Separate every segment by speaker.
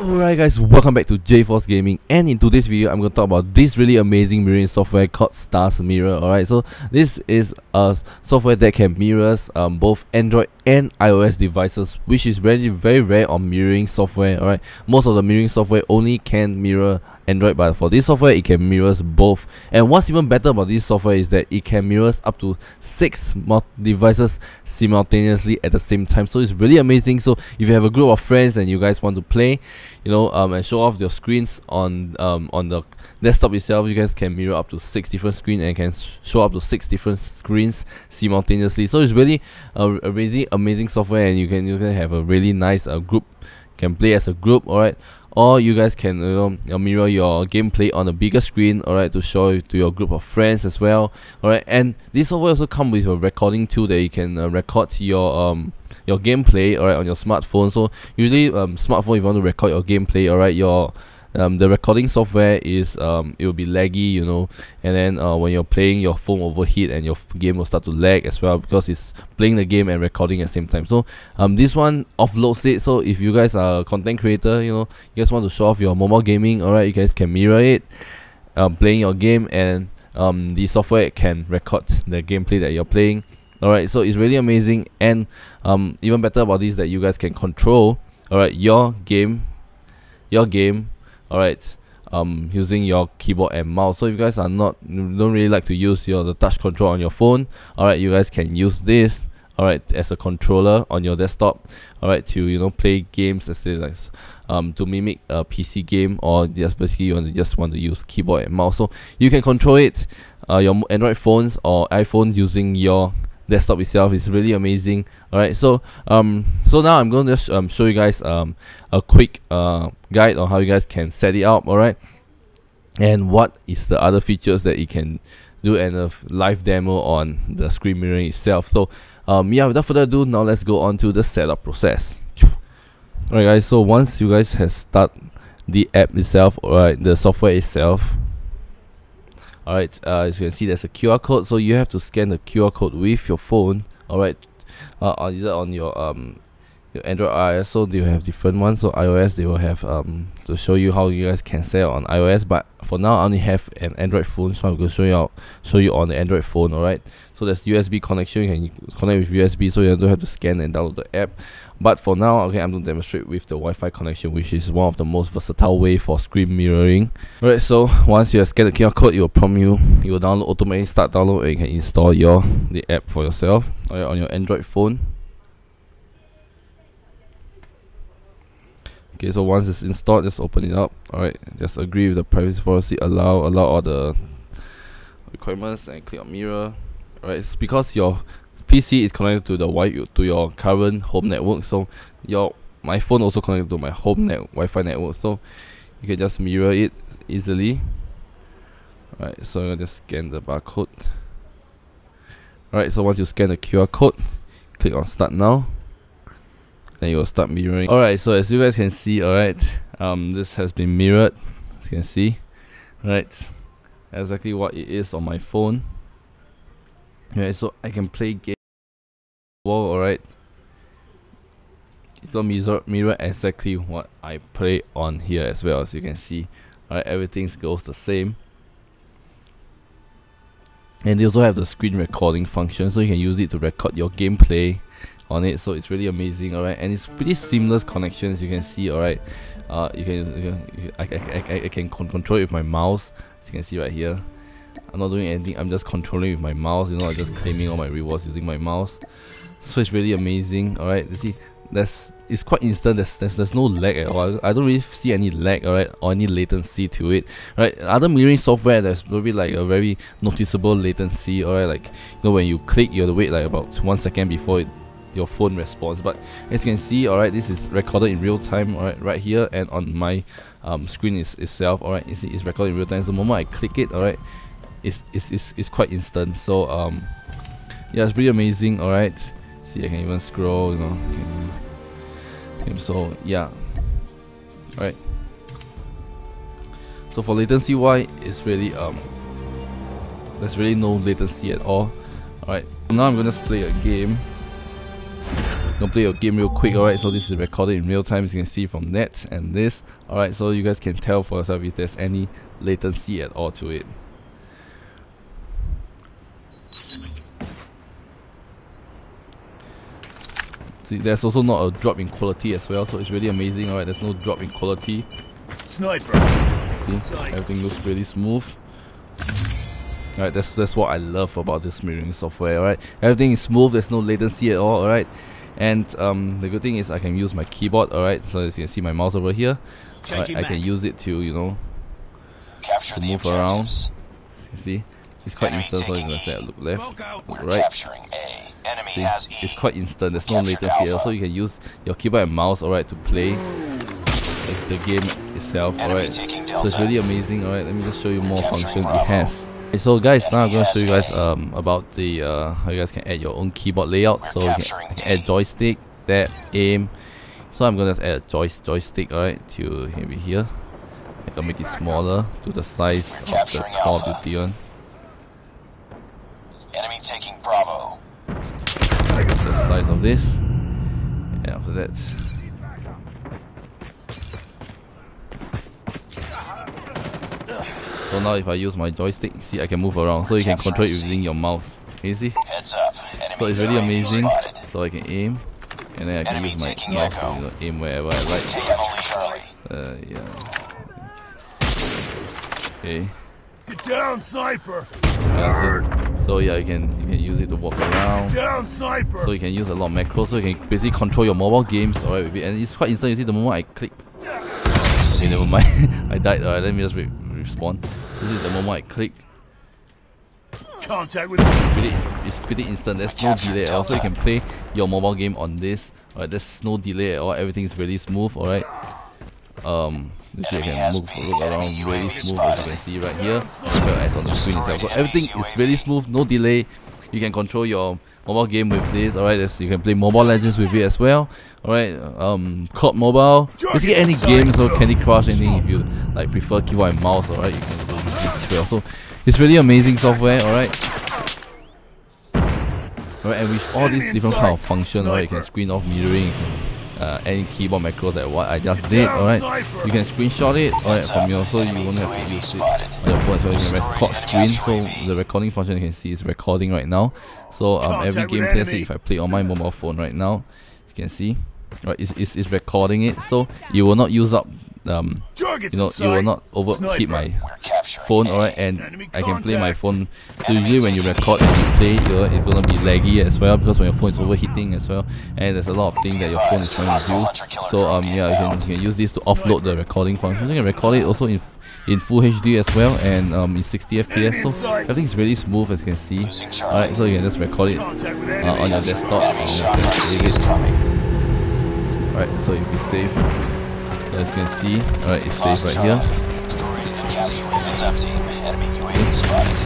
Speaker 1: Alright guys, welcome back to JForce Gaming. And in today's video I'm going to talk about this really amazing mirroring software called StarzMirror alright? So this is a software that can mirrors um, both Android and iOS devices which is very very rare on mirroring software alright? Most of the mirroring software only can mirror Android but for this software it can mirrors both. And what's even better about this software is that it can mirrors up to six devices simultaneously at the same time. So it's really amazing. So if you have a group of friends and you guys want to play you know um, and show off your screens on um, on the desktop itself you guys can mirror up to six different screens and can show up to six different screens simultaneously. So it's really a, a really amazing software and you can you can have a really nice uh, group can play as a group alright or you guys can you know uh, mirror your gameplay on a bigger screen alright to show to your group of friends as well alright? And this software also come with a recording tool that you can uh, record your um your gameplay alright on your smartphone. So usually um smartphone if you want to record your gameplay alright your um, the recording software is um, it will be laggy you know and then uh, when you're playing your phone overheat and your game will start to lag as well because it's playing the game and recording at the same time. So um, this one offloads it. So if you guys are content creator you know you guys want to show off your mobile gaming alright you guys can mirror it um, playing your game and um, the software can record the gameplay that you're playing alright. So it's really amazing and um, even better about this that you guys can control alright your game your game alright um using your keyboard and mouse. So if you guys are not don't really like to use your the touch control on your phone alright you guys can use this alright as a controller on your desktop alright to you know play games as like um to mimic a PC game or just basically you want to just want to use keyboard and mouse. So you can control it uh, your Android phones or iPhone using your desktop itself is really amazing. Alright so um so now I'm going to um, show you guys um a quick uh guide on how you guys can set it up alright? And what is the other features that you can do and a live demo on the screen mirroring itself. So um yeah without further ado now let's go on to the setup process. Alright guys so once you guys have start the app itself alright the software itself alright uh, as you can see there's a QR code so you have to scan the QR code with your phone. Alright uh, either on your um your Android iOS so they will have different ones. So iOS they will have um to show you how you guys can sell on iOS but for now I only have an Android phone so I'm to show you out show you on the Android phone alright so there's USB connection you can connect with USB so you don't have to scan and download the app. But for now okay I'm going to demonstrate with the Wi-Fi connection which is one of the most versatile way for screen mirroring. Alright so once you have scanned the QR code it will prompt you. You will download automatically start download and you can install your the app for yourself on your Android phone. Okay so once it's installed just open it up alright. Just agree with the privacy policy allow allow all the requirements and click on mirror right it's because your PC is connected to the Wi to your current home network so your my phone also connected to my home net Wi-Fi network so you can just mirror it easily. Right so I just scan the barcode. Alright so once you scan the QR code click on start now. Then you will start mirroring. Alright so as you guys can see alright um this has been mirrored as you can see. Right exactly what it is on my phone Alright, so I can play game. Whoa, alright. It's gonna mirror, mirror exactly what I play on here as well, as you can see. Alright, everything goes the same. And they also have the screen recording function, so you can use it to record your gameplay on it. So it's really amazing, alright. And it's pretty seamless connections, you can see, alright. Uh, you can, you can I, I, I, I can control it with my mouse, as you can see right here. I'm not doing anything. I'm just controlling with my mouse you know I'm just claiming all my rewards using my mouse. So it's really amazing alright? You see there's it's quite instant. There's, there's there's no lag at all. I don't really see any lag alright or any latency to it right? Other mirroring software there's probably like a very noticeable latency alright? Like you know when you click you have to wait like about one second before it your phone responds. But as you can see alright this is recorded in real time alright right here and on my um, screen is, itself alright? You see it's recorded in real time. So the moment I click it alright it's, it's, it's, it's quite instant. So um yeah it's pretty amazing alright? See I can even scroll you know so yeah. Alright. So for latency wise it's really um there's really no latency at all. Alright. So now I'm gonna play a game. Complete a game real quick alright? So this is recorded in real time as you can see from that and this. Alright so you guys can tell for yourself if there's any latency at all to it see there's also not a drop in quality as well so it's really amazing alright there's no drop in quality
Speaker 2: Sniper.
Speaker 1: see everything looks really smooth Alright, that's that's what I love about this mirroring software, alright? Everything is smooth, there's no latency at all, alright? And um, the good thing is I can use my keyboard, alright? So as you can see my mouse over here, right, I can use it to, you know,
Speaker 3: Capture
Speaker 1: to
Speaker 3: the
Speaker 1: move around. You see? It's quite
Speaker 3: Enemy
Speaker 1: instant, so can say
Speaker 3: E.
Speaker 1: look left, look right. See? It's quite instant, there's no latency.
Speaker 3: Alpha.
Speaker 1: Also you can use your keyboard and mouse, alright, to play the, the game itself, alright? So it's really amazing, alright? Let me just show you more
Speaker 3: Capturing
Speaker 1: function it has. Okay, So guys, now I'm going to show you guys um about the uh, how you guys can add your own keyboard layout.
Speaker 3: We're
Speaker 1: So you can, add joystick, that aim. So I'm gonna add a joy joystick, alright, to maybe here. I can make it smaller to the size of the Call of. Duty one.
Speaker 3: Enemy taking Bravo.
Speaker 1: The size of this. And after that. So now if I use my joystick, see I can move around. So you can control it using your mouse. Can you see?
Speaker 3: Heads up. Enemy
Speaker 1: So it's really amazing. So I can aim, and then I can
Speaker 3: Enemy
Speaker 1: use my mouse
Speaker 3: Echo.
Speaker 1: to you know, aim wherever I like.
Speaker 3: Take Emily Charlie.
Speaker 1: Uh, yeah. Okay.
Speaker 2: Get down, sniper.
Speaker 1: Yeah, so, so yeah, you can you can use it to walk around.
Speaker 2: Down, sniper.
Speaker 1: So you can use a lot of macros. So you can basically control your mobile games, alright, with it, and it's quite instant. You see, the moment I click, okay, never mind, I died. Alright, let me just re respawn. This is the moment I click.
Speaker 2: Contact with.
Speaker 1: It's pretty, it's pretty instant. There's no delay at all. So you can play your mobile game on this. Alright, there's no delay at all. Everything is really smooth. Alright. Um, you see, I can move, look around really smooth as you can see right here, as well as on the screen itself. So everything is really smooth, no delay. You can control your mobile game with this. Alright, you can play Mobile Legends with it as well. Alright, um, COD Mobile, basically any games or Candy Crush, anything if you like prefer keyboard and mouse. Alright, you can use this as well. So it's really amazing software. Alright. Alright, and with all these different kind of functions, alright, you can screen off mirroring, uh, any keyboard macros like what I just did, alright. You can screenshot it, alright, from your, so you won't have to use it on your phone as well. You can record screen, so the recording function you can see is recording right now. So um, every game,
Speaker 2: enemy.
Speaker 1: if I play on my mobile phone right now, you can see, right, it's, it's, it's recording it, so you will not use up, um, you know,
Speaker 2: in
Speaker 1: you will not overheat my phone, alright, and I can play my phone. So
Speaker 3: Enemy
Speaker 1: usually when you record and you play, you know, it's gonna be laggy as well because when your phone is overheating as well, and there's a lot of things that your phone is trying to do. So um yeah, you can, you can use this to offload the recording function. You can record it also in in full HD as well and um in 60 FPS. So everything is really smooth as you can see. Alright, so you can just record it uh, on your desktop. And you
Speaker 3: shotgun
Speaker 1: can
Speaker 3: C
Speaker 1: save
Speaker 3: is
Speaker 1: it. Alright, so you'll be safe. As you can see, alright, it's safe right here.
Speaker 3: Destroyed and capturing Heads up team. Enemy UAV spotted.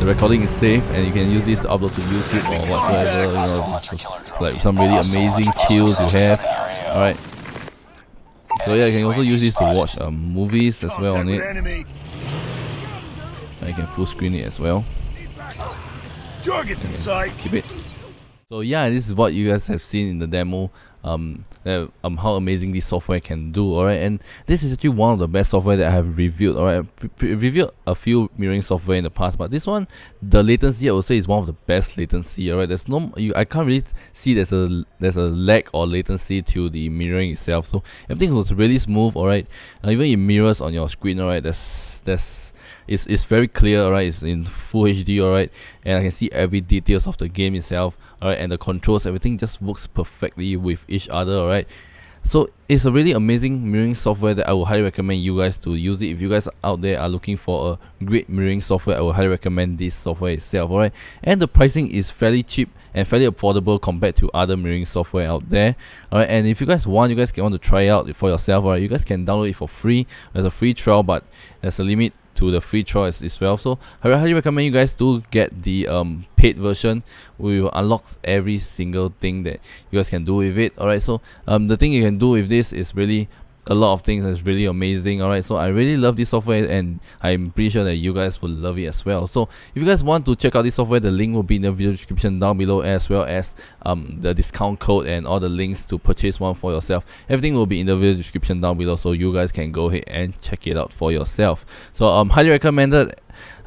Speaker 1: The recording is safe and you can use this to upload to YouTube or whatsoever, you know,
Speaker 3: hunter
Speaker 1: just
Speaker 3: killer drone.
Speaker 1: like some really amazing kills you have. Alright. So yeah, you can also use this to watch um, movies as well on it. And you can full screen it as well.
Speaker 2: Targets in sight.
Speaker 1: Keep it. So yeah, this is what you guys have seen in the demo. Um, uh, um, how amazing this software can do. Alright, and this is actually one of the best software that I have reviewed. I've pre- pre- reviewed a few mirroring software in the past, but this one, the latency I would say is one of the best latency. Alright, there's no, you, I can't really see there's a there's a lag or latency to the mirroring itself. So everything was really smooth. Alright, uh, even it mirrors on your screen. Alright, there's there's it's, it's very clear alright? It's in full HD alright? And I can see every details of the game itself alright? And the controls everything just works perfectly with each other alright? So it's a really amazing mirroring software that I would highly recommend you guys to use it. If you guys out there are looking for a great mirroring software I would highly recommend this software itself alright? And the pricing is fairly cheap and fairly affordable compared to other mirroring software out there alright? And if you guys want you guys can want to try out for yourself alright? You guys can download it for free. There's a free trial but there's a limit to the free trial as, as well. So I highly recommend you guys to get the um paid version. We will unlock every single thing that you guys can do with it. Alright, so um the thing you can do with this is really a lot of things that's really amazing alright? So I really love this software and I'm pretty sure that you guys will love it as well. So if you guys want to check out this software the link will be in the video description down below as well as um, the discount code and all the links to purchase one for yourself. Everything will be in the video description down below so you guys can go ahead and check it out for yourself. So um highly recommended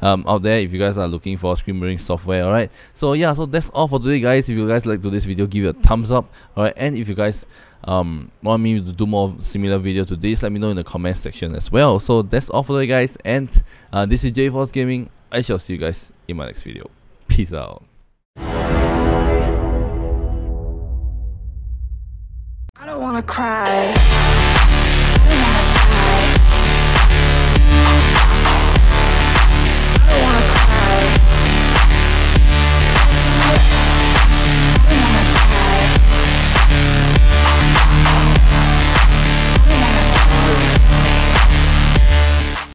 Speaker 1: um, out there if you guys are looking for screen mirroring software alright? So yeah so that's all for today guys. If you guys like to this video give it a thumbs up alright? And if you guys um want me to do more similar video to this let me know in the comment section as well. So that's all for the guys. And uh, this is jforce gaming. I shall see you guys in my next video. Peace out. I don't wanna cry.